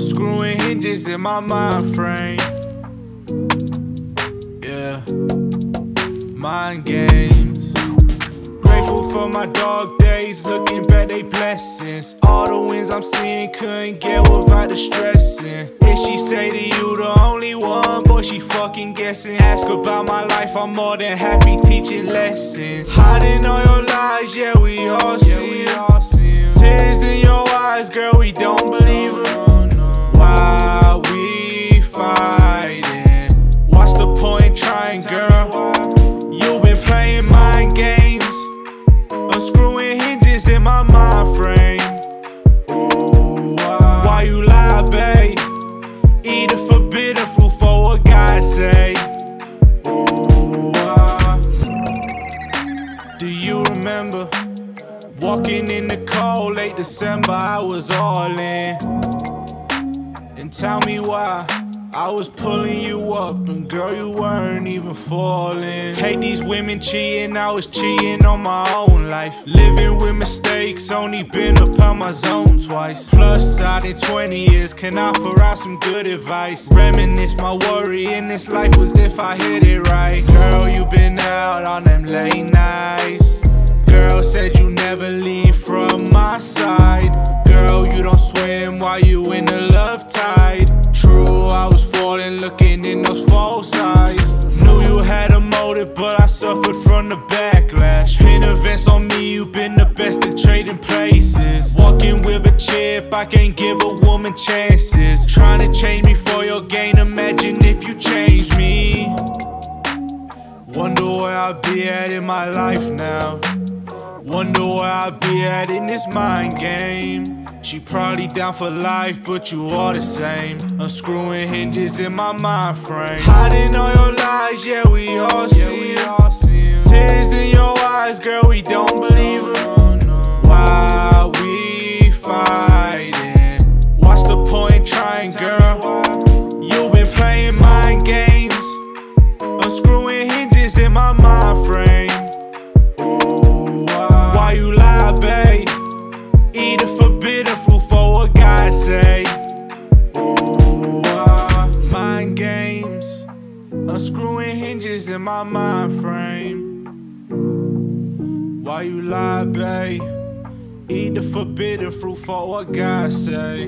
hinges in my mind frame. Yeah, mind games. Grateful for my dog days, looking back, they blessings. All the wins I'm seeing couldn't get without the stressing. If she say to you the only one, boy, she fucking guessing. Ask about my life, I'm more than happy teaching lessons. Hiding all your lies, yeah, we all see it. Tears in your eyes, girl, we don't believe What's the point trying, girl? You've been playing mind games. Unscrewing hinges in my mind frame. Ooh, why, you lie, babe? Eat a forbidden fruit for what God say. Ooh? Do you remember walking in the cold late December? I was all in. And tell me why I was pulling you up, and girl, you weren't even falling. Hate these women cheating, I was cheating on my own life. Living with mistakes, only been upon my zone twice. Plus, I did 20 years, can offer out some good advice. Reminisce my worry in this life was if I hit it right. Girl, you been out on them from the backlash. Pin events on me, you've been the best at trading places. Walking with a chip, I can't give a woman chances. Trying to change me for your gain, imagine if you change me. Wonder where I'd be at in my life now. Wonder where I'd be at in this mind game. She probably down for life, but you all the same. Unscrewing hinges in my mind frame. Hiding all your Unscrewing hinges in my mind frame. Why you lie, babe? Eat the forbidden fruit for what God say.